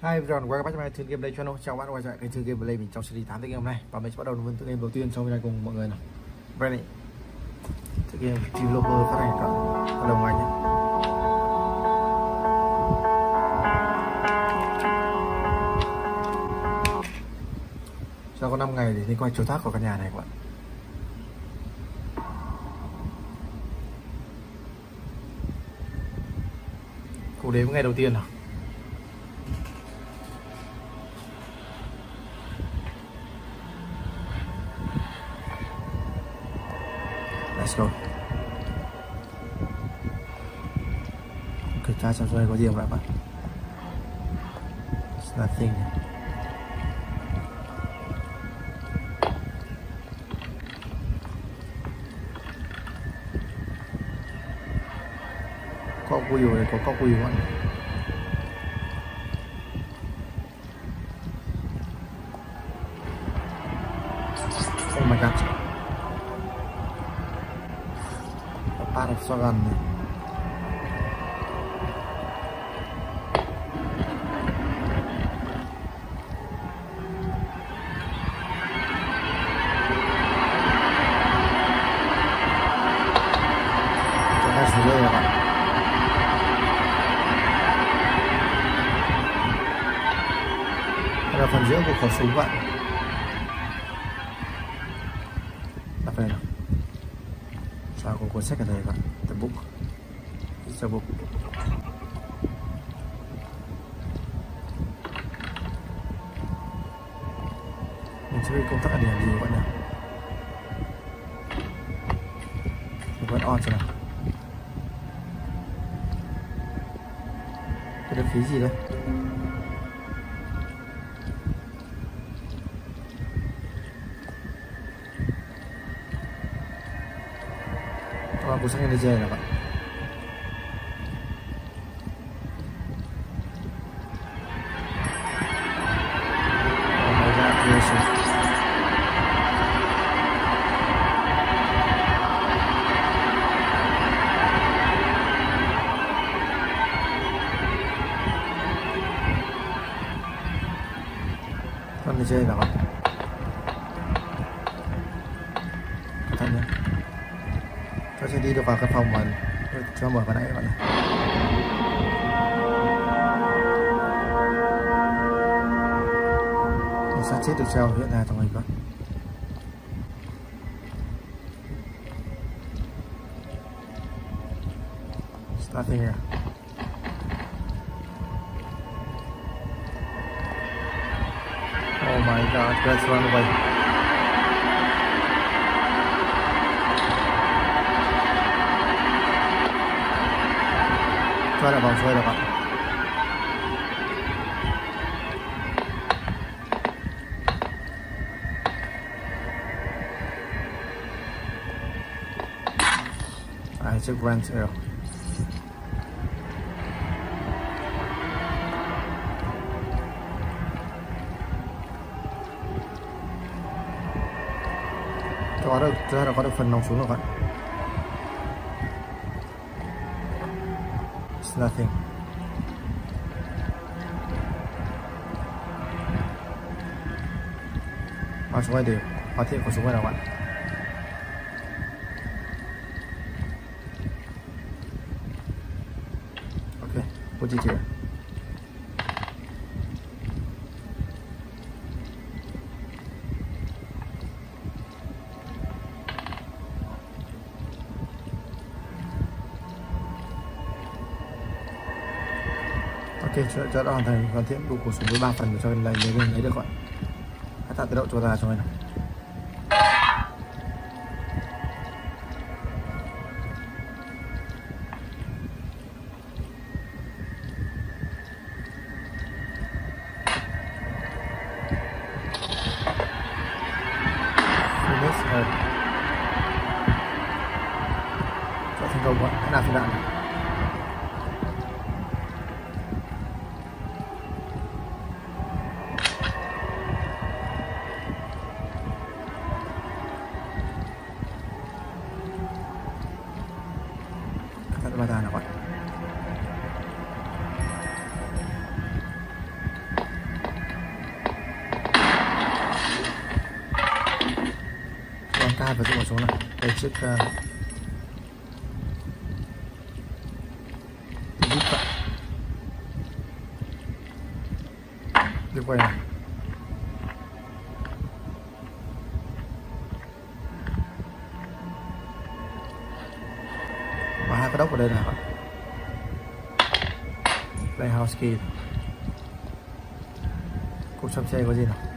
hai everyone, qua các bác chơi game Game Play channel. Chào bạn quay lại kênh chơi Game Play mình trong series 8 tựa game hôm nay. Và mình sẽ bắt đầu với tựa game đầu tiên trong video cùng mọi người nào. Ready. Tựa game developer phát hành cả đồng ngành nhé. Sau có 5 ngày để đi quay chỗ thác của căn nhà này các bạn. cụ đến ngày đầu tiên nào. Let's go. Kiểm tra xem số có gì không các bạn. It's nothing. Có wheel này, có có wheel bạn. Part of này bạn Đây là phần giữa của khẩu súng vậy. Đặt đây nào. Sao có cuốn sách ở đây các bạn book. It's a book. Mình sẽ đi công tác ở điểm gì các bạn nhỉ Mình vẫn on cho nào. Cái đăng phí gì đây? Các bạn cuốn sách Tôi vào cái phòng mà cho mở vào nãy các bạn này. Một xác chết được treo hiện ra trong hình các start here. Oh my god, let's run away Cho lại vòng xuôi được ạ I took Grand Trail. Có được, ra là có được phần nòng xuống rồi các bạn. It's nothing. Vào súng này để hoàn thiện khẩu súng này nào cho, cho đã hoàn thành hoàn thiện đủ khẩu súng với ba phần để cho lấy lấy lấy, được gọi. Hãy tạo tự động cho ra cho mình này này đây chiếc uh, vít vậy được quay này và hai cái đốc ở đây là đây house key cục trong xe có gì nào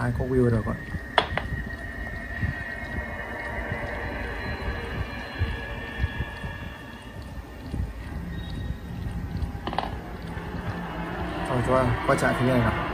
hai con wheel rồi các bạn rồi cho quay chạy phía này nào.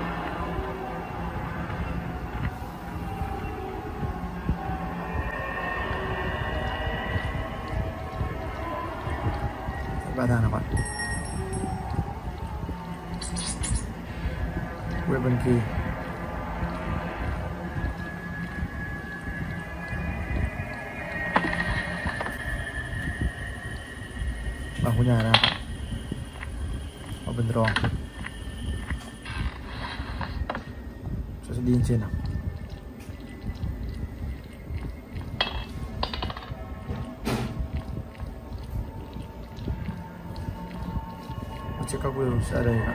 Chiếc đây nào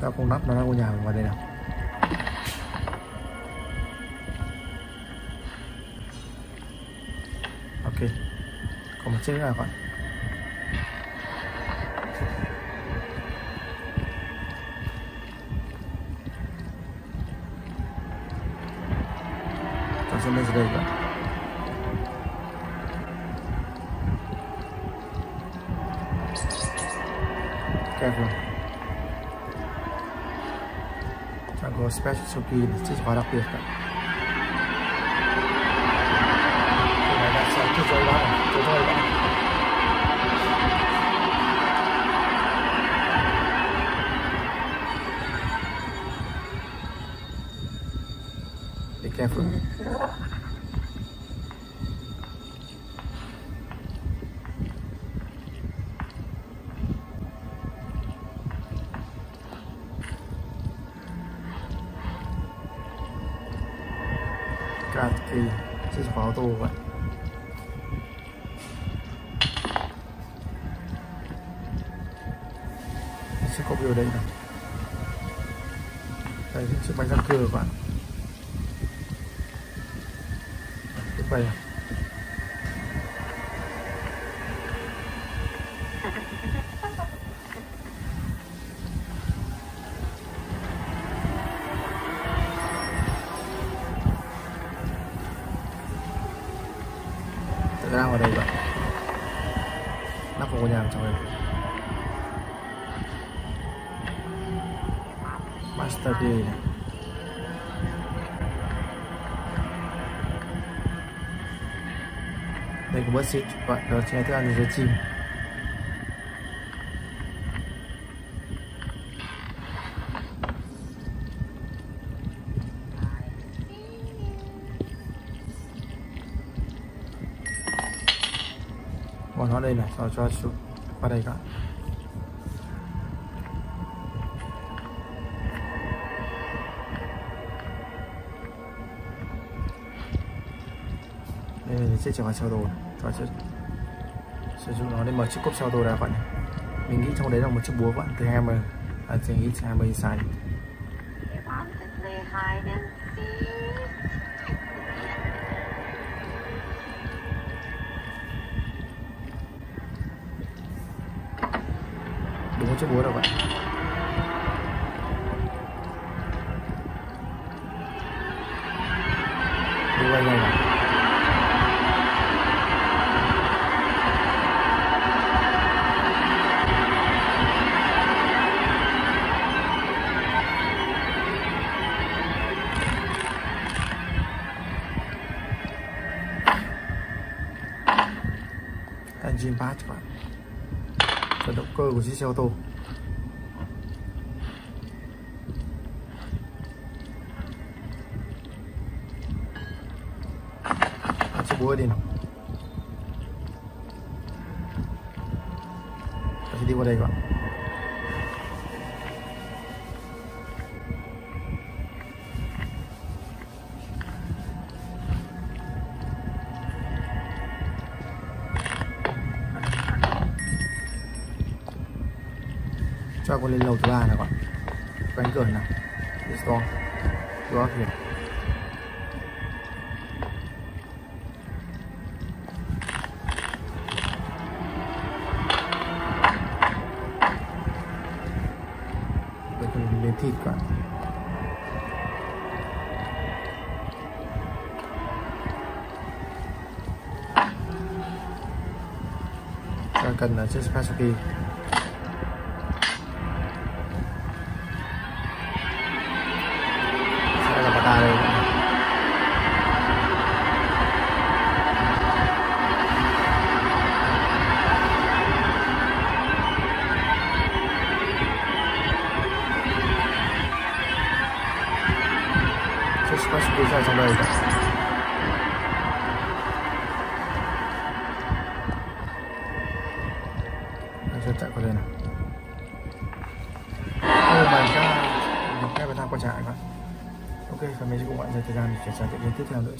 cho con nắp nó ra ngôi nhà vào đây nào? Ok còn một chiếc nữa là bạn. Còn sẽ lên đây bạn careful Chẳng có special số kỳ chiếc khóa cái Đây có bớt đó chính là thức ăn cho chim. Bọn nó đây này, cho cho xuống qua đây các sẽ trở vào sao đồ, khóa sẽ sử dụng nó để mở chiếc cốp sơ đồ ra các bạn nhé. Mình nghĩ trong đấy là một chiếc búa bạn từ hammer à từ nghĩ hammer inside They đúng một chiếc búa đâu bạn. Phần động cơ của con lên lầu thứ ba này các bạn cánh cửa này, let's go go up lên thịt các bạn cần là chiếc Spasuki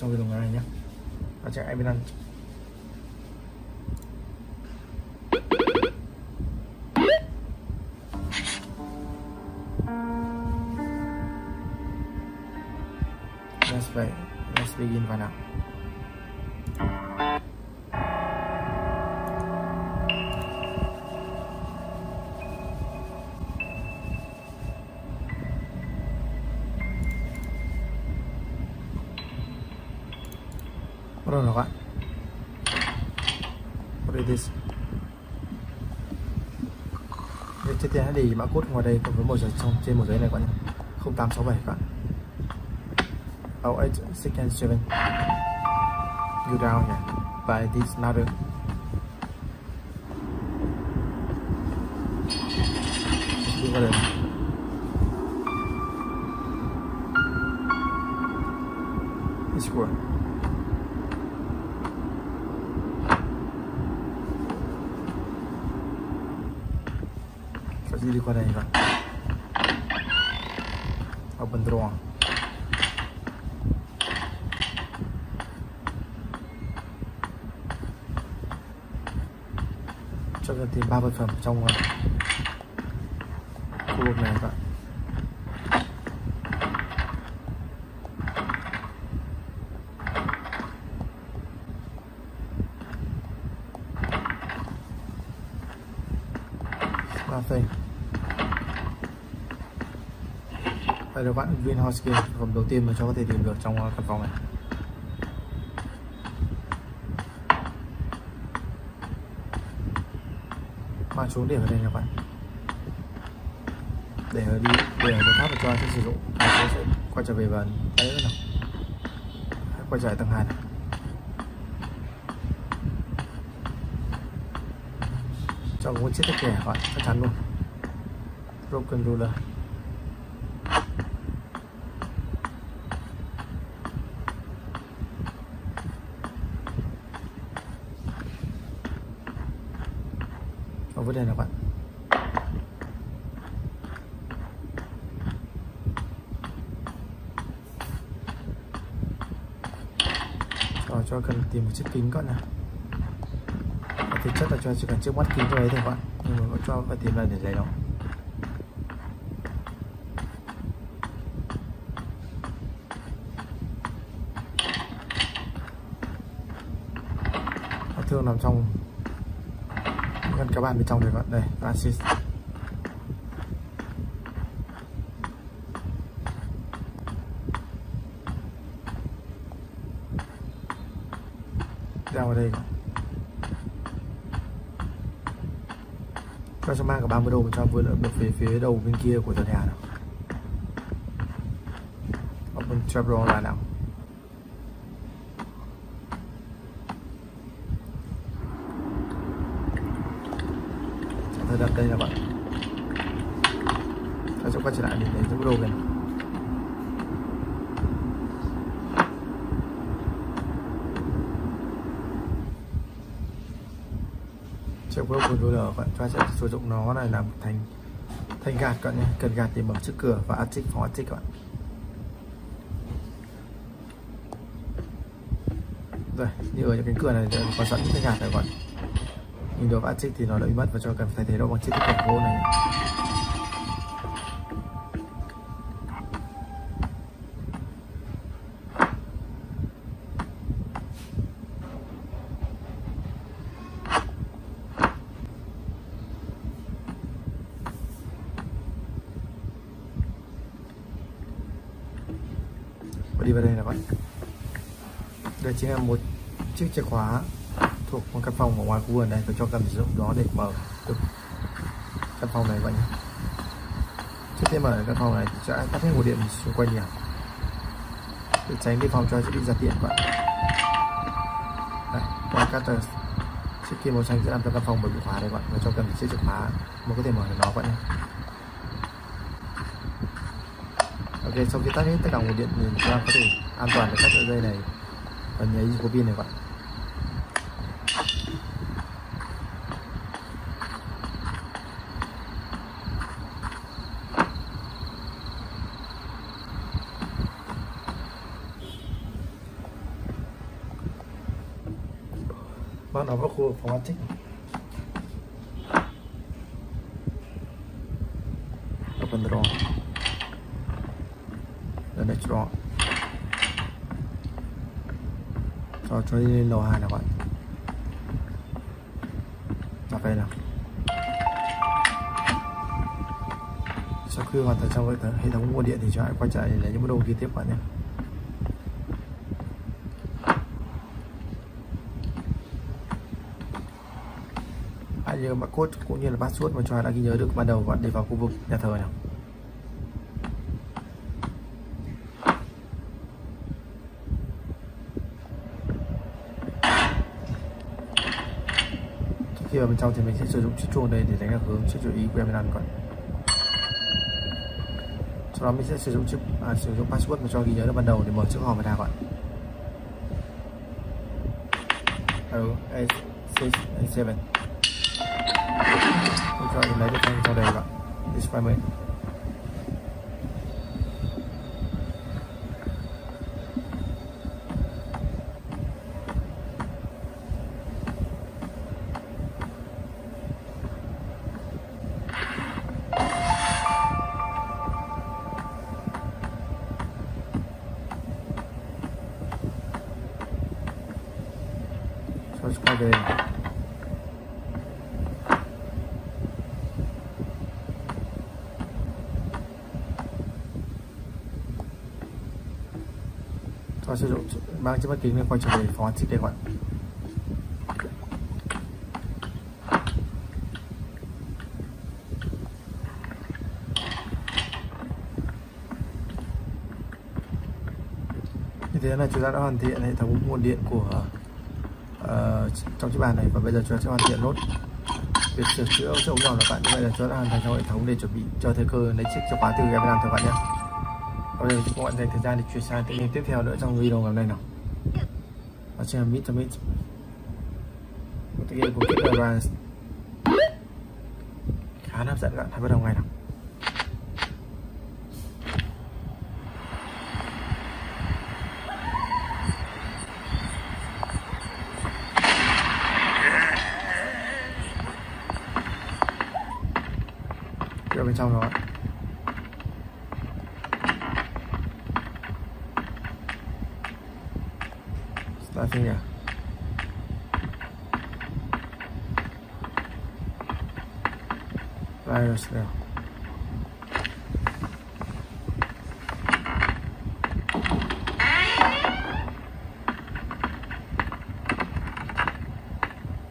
trong video ngày này nhé và chạy ai bên ăn. Đây thì this? Việc tiếp theo mã code ngoài đây cộng với một giấy trong trên một giấy này các bạn nhé. 0867 các bạn. 08667 you down here by this ladder đi qua đây It's good. Phải đi qua đây các bạn. Open door. cho cần tìm ba vật phẩm trong rồi khu vực này các bạn nothing đây là bạn viên kia phẩm đầu tiên mà cho có thể tìm được trong uh, căn phòng này. Mang xuống để ở đây các bạn. Để ở đi để ở tháp cho anh sử dụng anh sẽ, quay trở về và đấy nữa nào. Quay trở lại tầng hai này. Cho muốn chết tất cả các bạn chắc chắn luôn. Broken ruler ở vấn đề là bạn. Cho cho cần tìm một chiếc kính con nào thực chất là cho chỉ cần chiếc mắt kính thôi ấy thôi các bạn. Nhưng mà vẫn cho phải tìm ra để lấy nó. Nó thường nằm trong bạn bên trong này các bạn đây Francis đeo vào đây cho sẽ mang cả 30 đô cho vừa lợi một phía phía đầu bên kia của tòa nhà nào. Open travel là nào? Tôi đặt đây là bạn. Ta sẽ quay trở lại để lấy những đồ này chiếc tôi là bạn ta sẽ sử dụng nó này làm thành thành gạt các bạn nhé. Cần gạt để mở trước cửa và attic phòng attic các bạn. Rồi, như ở những cánh cửa này có sẵn cái gạt này các bạn nhưng đối với chiếc thì nó đã bị mất và cho cần thay thế nó bằng chiếc cổng vô này. Và đi vào đây là bạn đây chính là một chiếc chìa khóa thuộc một căn phòng ở ngoài khu vườn này, tôi cho cần sử dụng đó để mở được căn phòng này bạn nhé. Trước khi mở căn phòng này sẽ tắt hết nguồn điện xung quanh nhà để tránh đi phòng cho sẽ bị giật điện bạn. Đây qua các chiếc kia màu xanh sẽ làm cho căn phòng bị khóa đây bạn. Và cho cần chiếc chìa khóa mới có thể mở được nó bạn nhé. Ok, sau khi tắt hết tất cả nguồn điện thì chúng ta có thể an toàn để cắt sợi dây này. Và nhảy có pin này bạn. Cover khu vực khu phòng trích open the door. The next door. Cho cho đi lên lầu hai nào bạn. Cà phê nào. Sau khi hoàn thành xong hệ thống nguồn điện thì cho hãy quay trở lại lấy những đồ ghi tiếp bạn nhé. Hãy mã code cũng như là password mà cho đã ghi nhớ được ban đầu bạn để vào khu vực nhà thờ nào khi vào bên trong thì mình sẽ sử dụng chiếc chuông đây để đánh lạc hướng chiếc chú ý của em đang còn sau đó mình sẽ sử dụng chiếc à, sử dụng password mà cho ghi nhớ được ban đầu để mở chiếc hòm ra gọi hello eight, six a seven cho mình lấy được thanh sau đây bạn display cho sử dụng mang chiếc mắt kính lên quay trở về phòng xích đây các bạn như thế là chúng ta đã hoàn thiện hệ thống nguồn điện của uh, trong chiếc bàn này. Và bây giờ chúng ta sẽ hoàn thiện nốt việc sửa chữa ống nhỏ các bạn. Như vậy là chúng ta đã hoàn thành trong hệ thống để chuẩn bị cho thời cơ lấy chiếc chìa khóa từ em làm cho các bạn nhé bây giờ các bạn dành thời gian để chuyển sang tự nhiên tiếp theo nữa trong video ngày hôm nay nào. Nó sẽ là meet to meet. Một tự nhiên của kết và khá hấp dẫn các bạn hãy bắt đầu ngay nào. Ở bên trong đó starting à virus nào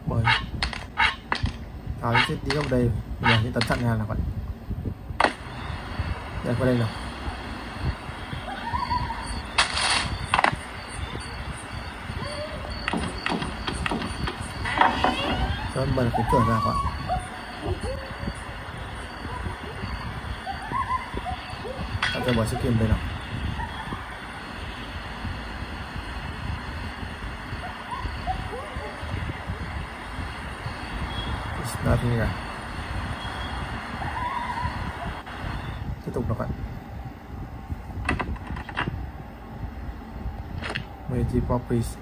mời tháo chiếc đi vào đây. Là những tấm chặn nhà là vậy đây, qua đây nào. Cho mở cái cửa ra các bạn. Tạo cho bỏ chiếc kim đây nào. Tiếp tục ạ Meiji Poppies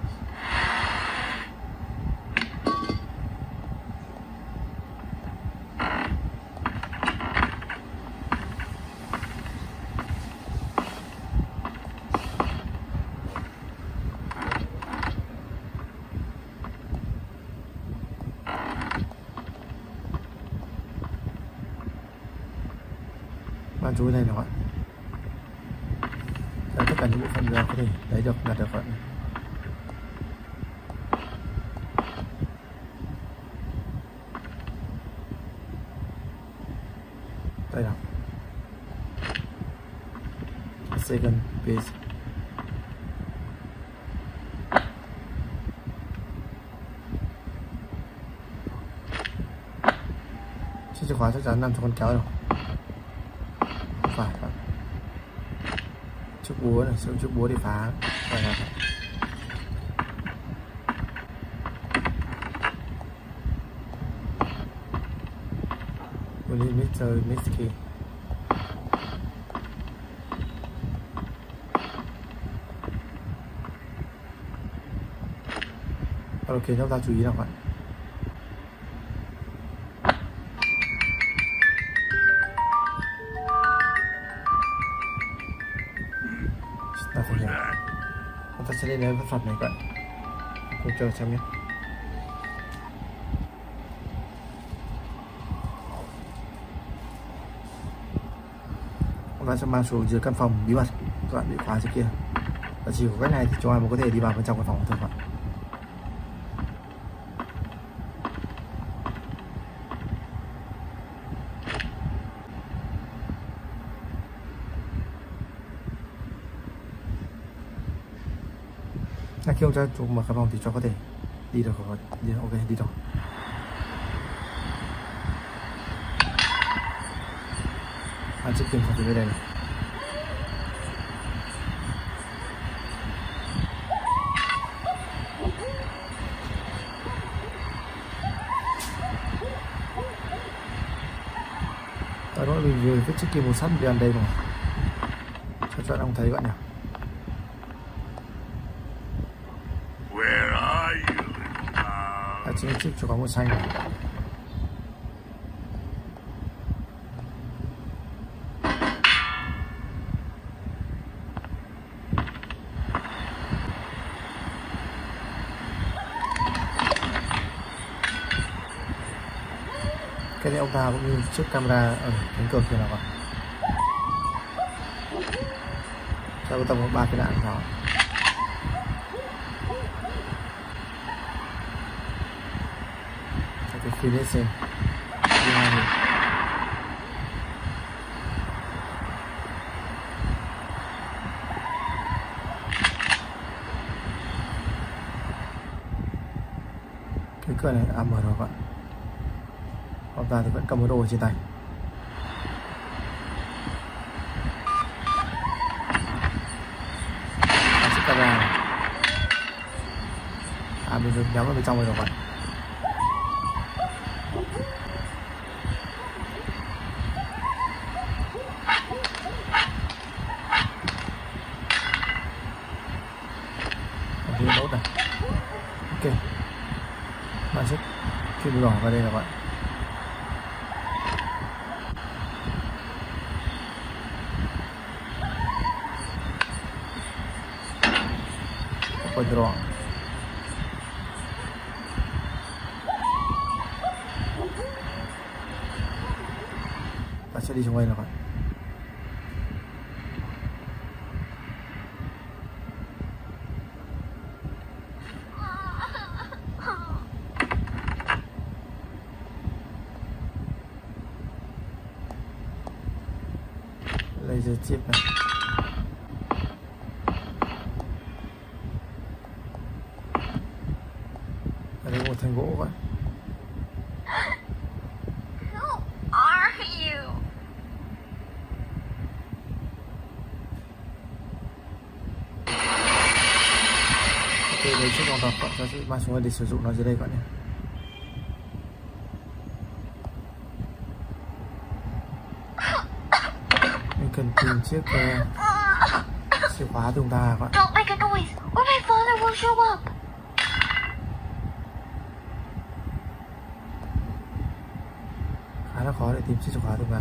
khóa chắc chắn nằm trong con kéo rồi phải phải chiếc búa này sử chiếc búa để phá phải là phải. Willie Mr. Misky Ok, chúng ta chú ý nào bạn ta này các bạn. Cùng chờ xem nhé. Các bạn sẽ mang xuống dưới căn phòng bí mật. Các bạn bị khóa trước kia. Và chỉ có cách này thì cho ai mà có thể đi vào bên trong căn phòng thôi các bạn. Là khi ông ra chủ mở phòng thì cho có thể đi được rồi. Đi, ok, đi rồi anh sẽ tìm phòng từ đây này. Tại đó mình vừa viết chiếc kim màu sắt đi ăn đây mà. Cho cho ông thấy bạn nhỉ? Sẽ chính cho có màu xanh. Cái này ông ta cũng như chiếc camera ở cánh cửa kia nào vậy ta có tầm ba cái đạn nào cái phim xem. Đi cái cửa này à mở rồi bạn. Hoặc ra thì vẫn cầm cái đồ trên tay. À, camera à mình được nhắm vào bên trong rồi các bạn Còn cái nốt này ok bạn sẽ kim đỏ vào đây là bạn Poi però bạn sẽ đi trong mang xuống để sử dụng nó dưới đây các bạn nhé. Mình cần tìm chiếc uh, chìa khóa dùng ta các bạn. Khá là khó để tìm chiếc chìa khóa dùng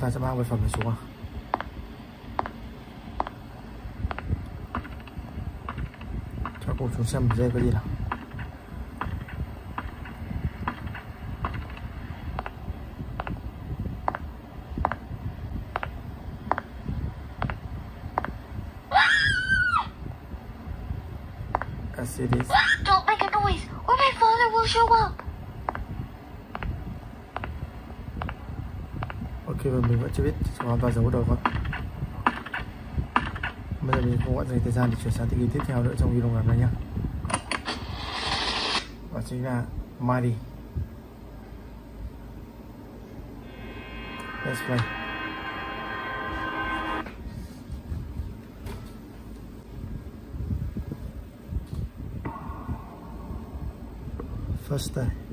ta đấy. Ông ta sẽ mang vật phẩm này xuống à? Cho cô xuống xem dây có gì nào Mercedes Don't make a noise, or my father will show up. Ok và mình vẫn chưa biết hoàn toàn giấu ở đâu con Bây giờ mình không có dành thời gian để chuyển sang tình hình tiếp theo nữa trong video ngày hôm nay nhé chính là Mighty Let's play. First day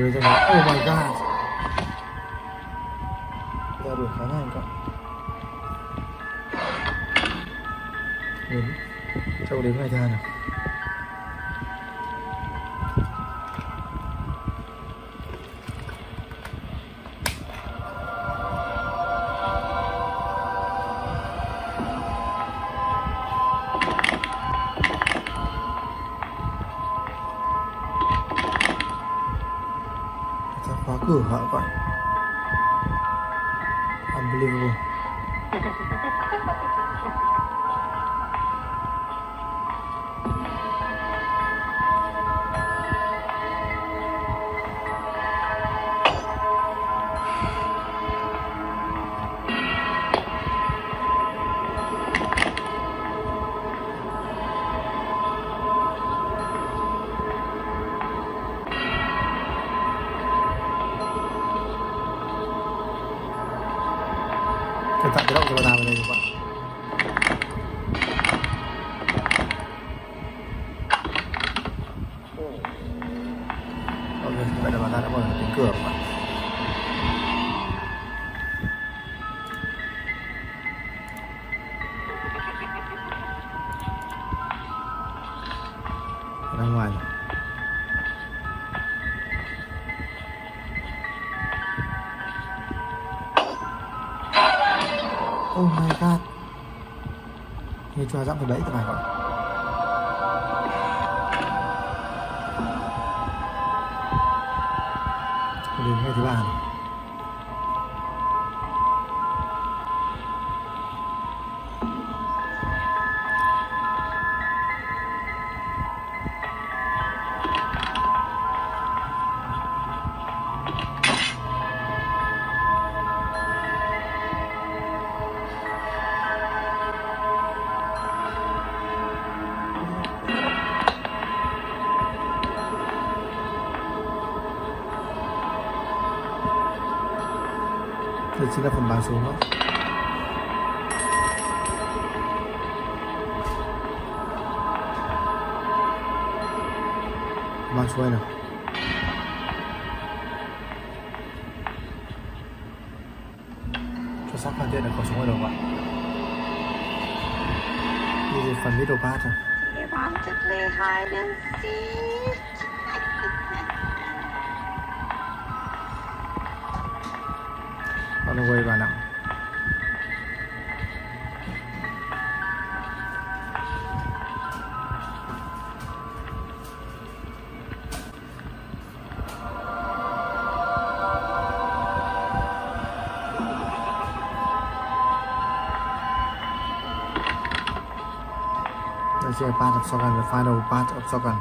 Chui đây cho nó Oh my god ta khóa cửa Oh my god. Nghe cho giọng phải bẫy các bạn gọi Đừng nghe thứ ba này. Đây sẽ là part of shotgun, the final part of shotgun.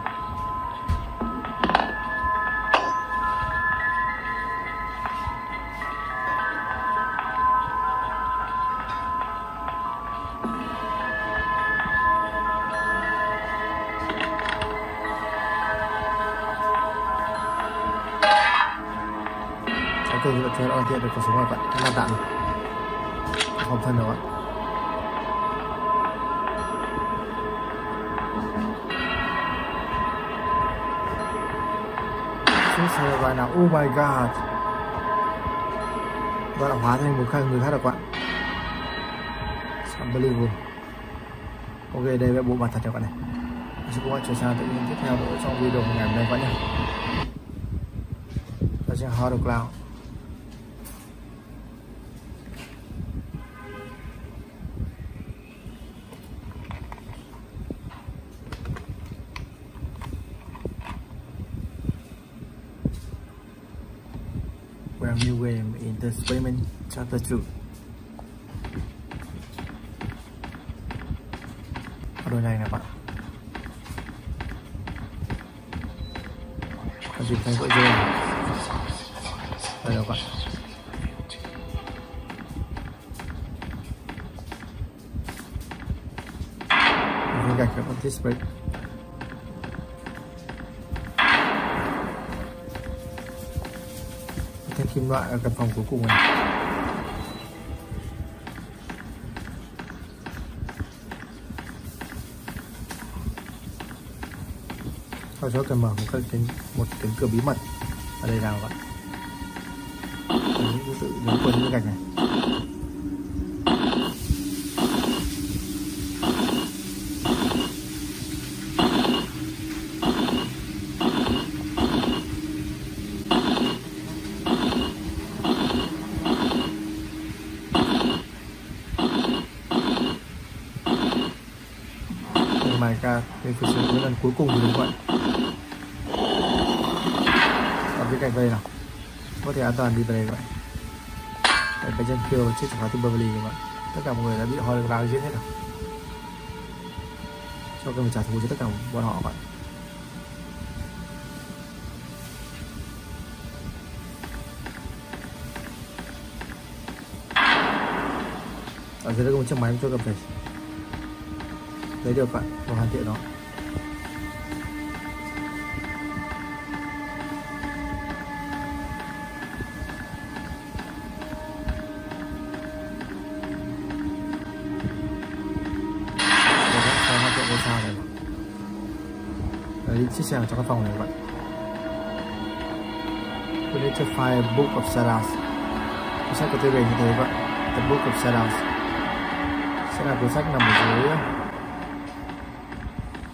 Ok, như vậy chúng ta đã hoàn thiện được cuộc sống rồi bạn. Các bạn tạm phòng thân rồi ạ. Gọi là nào. Oh my god. Bạn đã hóa thành một khai người khác được bạn. Unbelievable. Ok, đây là bộ mặt thật các bạn này. Mình sẽ bạn chuyển sang tự nhiên tiếp theo nữa trong video ngày hôm nay các bạn nhé. Đó chính là Hard Cloud. Well, new game in the experiment chapter 2 Ở đôi này nè bạn Con tìm thấy vợ dê Đây đâu bạn Viên gạch các con display kim loại ở căn phòng cuối cùng này. Sau đó cần mở một cái cánh một cánh cửa bí mật. Ở đây nào các bạn tự nhấn quần những gạch này Oh my god, mình phải sửa cái lần cuối cùng thì đúng vậy Ở cái cạnh đây nào. Có thể an toàn đi vào đây các bạn. Đấy, cái chân kia và chiếc chìa khóa từ Beverly các bạn. Tất cả mọi người đã bị họ lao giết hết rồi. Cho cái mình trả thù cho tất cả bọn họ các bạn. Ở dưới đây có một chiếc máy cho cầm phải lấy được bạn và hoàn thiện nó. Xe ở trong căn phòng này các bạn We need to find a book of Saras. Cuốn sách có tiêu đề như thế các bạn The Book of Saras. Sẽ là cuốn sách nằm ở dưới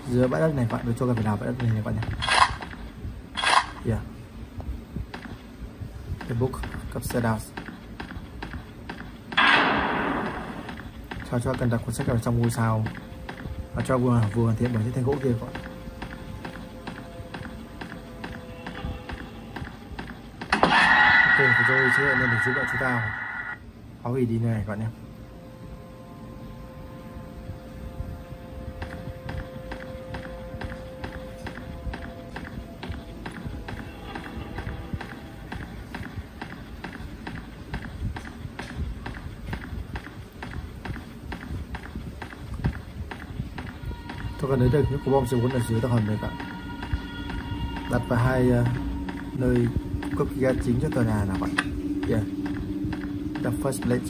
dưới bãi đất này các bạn tôi cho cần phải đào bãi đất này các bạn nhé yeah the book of Sedas sao cho cần đặt cuốn sách ở trong ngôi sao và cho vừa vừa hoàn thiện bởi những thanh gỗ kia các bạn ok thì tôi sẽ lên để giúp đỡ chúng ta phá hủy đi này các bạn nhé. Tôi cần lấy được những quả bom siêu cuốn ở dưới tầng hầm này cả đặt vào hai uh, nơi cung cấp ga chính cho tòa nhà nào bạn? Yeah. the first plate.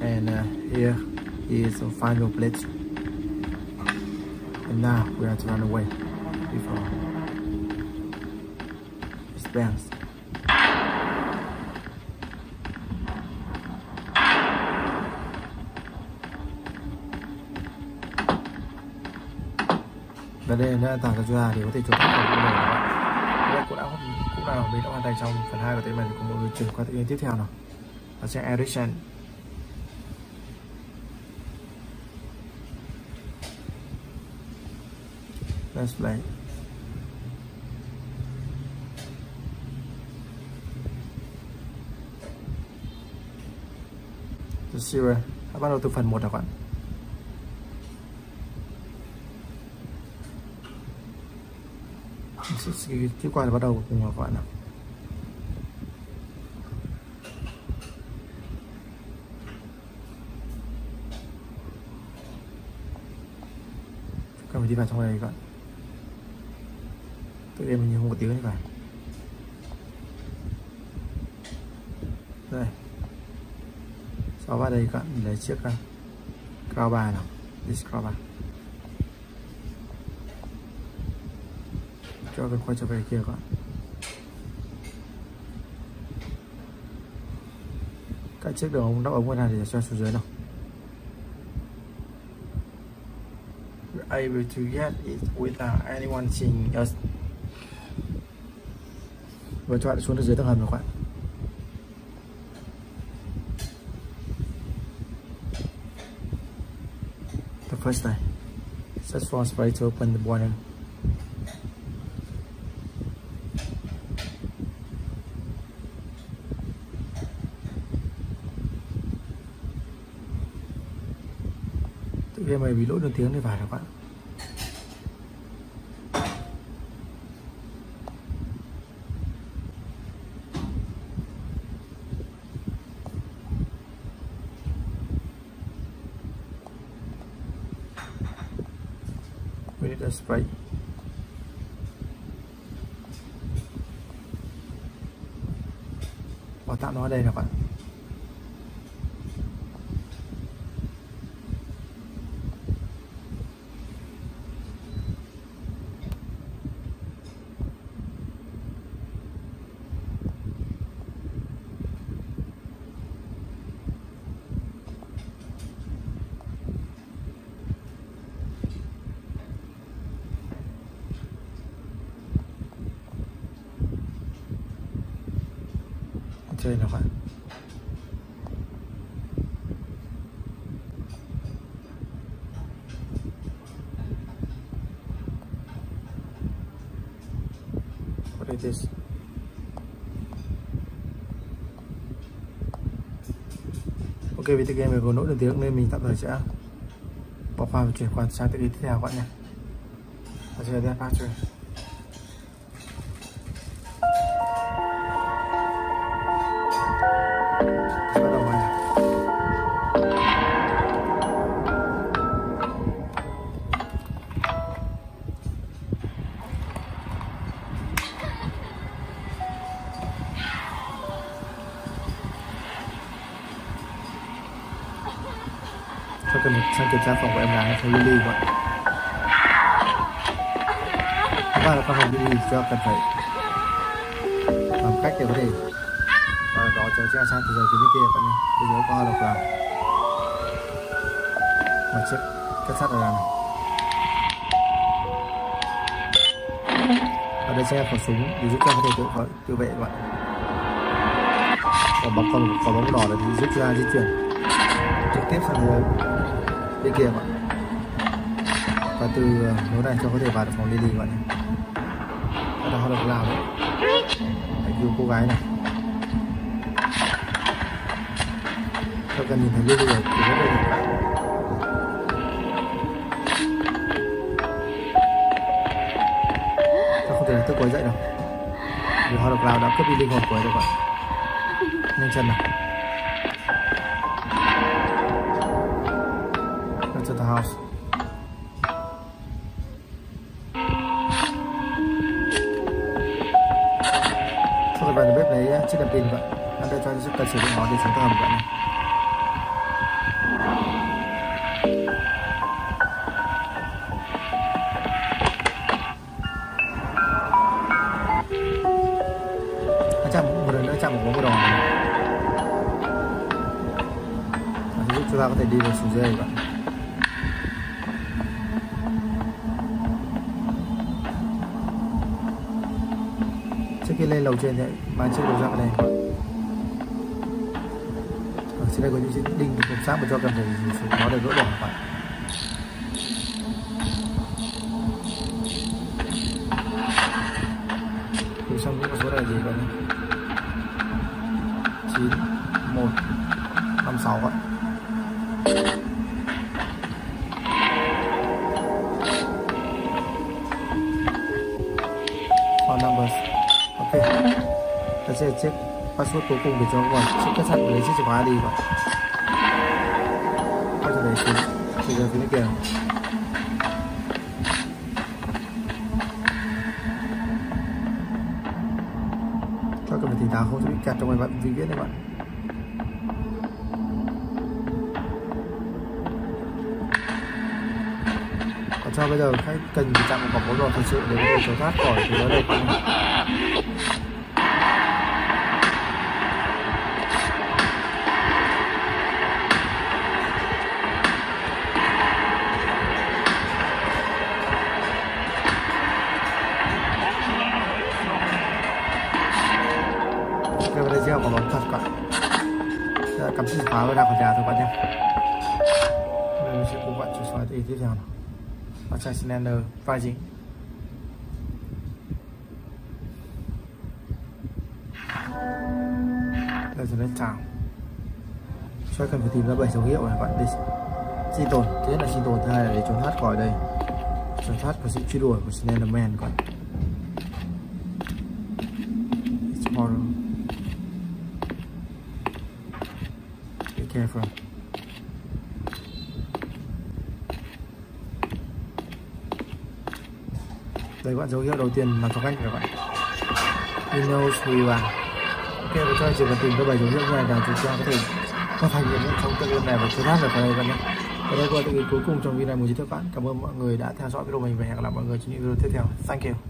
And uh, here is the final plate. And now we have to run away before it's bounced và đây là tảng ra chúng ta thì có thể chuột được của đầu cũng mình đã hoàn thành xong phần 2 của tên mình. Cùng mọi người chuyển qua tự nhiên tiếp theo nào. Đó sẽ Ericsson let's play. The Zero bắt đầu từ phần 1 nào các bạn? Chữ quay là bắt đầu cùng các bạn nào? Cần phải đi vào trong này các bạn. Tự em mình không có tiếng như vậy đây. Sau vào đây các bạn lấy chiếc à, cao crown nào? Discover We're able to get it without anyone seeing us. Và cho bạn xuống dưới tầng hầm rồi các bạn The first time. Search for spray to open the boiler bị lỗi đơn tiếng thì phải các bạn we need a spray và tạo nó ở đây các bạn chơi nào bạn What is this? Ok, vì tự game mình có nỗi được tiếng nên mình tạm thời sẽ bỏ qua và chuyển qua sang tự tiếp theo các bạn nhé. Và chờ đợi phát cho cần sang kiểm tra phòng của em gái phòng Lily không ạ các bạn là phòng Lily cho cần phải làm cách để có thể và đó chờ cha sang từ giờ từ bên kia các bạn nhé. Bây giờ có được vào. Mà chiếc kết sắt ở đằng này. Ở đây xe khẩu súng, để giúp cho có thể tự tự vệ các bạn. Còn bóng, còn có bóng đỏ là giúp ra di chuyển. Trực tiếp sang bên kia bạn và từ ờ, lối này cho có thể vào được phòng Lily bạn này bắt đầu được làm đấy. Hãy cứu cô gái này. Các cần nhìn thấy Lily rồi, thì rất là không thể thức quấy dậy đâu. Vì họ được lao đã cướp đi linh hồn của ấy rồi bạn. Nhanh chân nào. Sẽ cần sử dụng nó để chúng ta hầm vậy này. Chạm một lần nữa, chạm một bóng đòn giúp chúng ta có thể đi được xuống dưới các bạn. Trước khi lên lầu trên thì mang chiếc đồ dạng này ở đây có những chiếc đinh cục sát mà cho cần phải sử nó để gỡ bỏ password cuối cùng để cho các bạn sẽ cắt sẵn lấy chiếc chìa khóa đi và quay trở về phía thì giờ phía bên kia. Các cần phải tỉnh táo không? Sẽ bị kẹt trong bài bạn vì biết đấy bạn. Còn cho bây giờ khách cần chạm vào cọc bóng đỏ thật sự để có thể trốn thoát khỏi thì đó đây? Và chạy cylinder vai đây rồi đấy chào cho cần phải tìm ra bảy dấu hiệu này bạn. Để sinh tồn. Thứ nhất là sinh tồn thứ hai là để trốn thoát khỏi đây. Trốn thoát của sự truy đuổi của Slenderman còn It's horror Be careful đây các bạn dấu hiệu đầu tiên là cho cách các bạn Windows knows who ok và cho chỉ cần tìm cái bảy dấu hiệu như này là chúng ta có thể hoàn thành nhiệm vụ trong tựa game này và chơi thoát được khỏi đây các bạn nhé. Và đây là tự cuối cùng trong video này muốn giới các bạn. Cảm ơn mọi người đã theo dõi video mình và hẹn gặp lại mọi người trong những video tiếp theo. Thank you.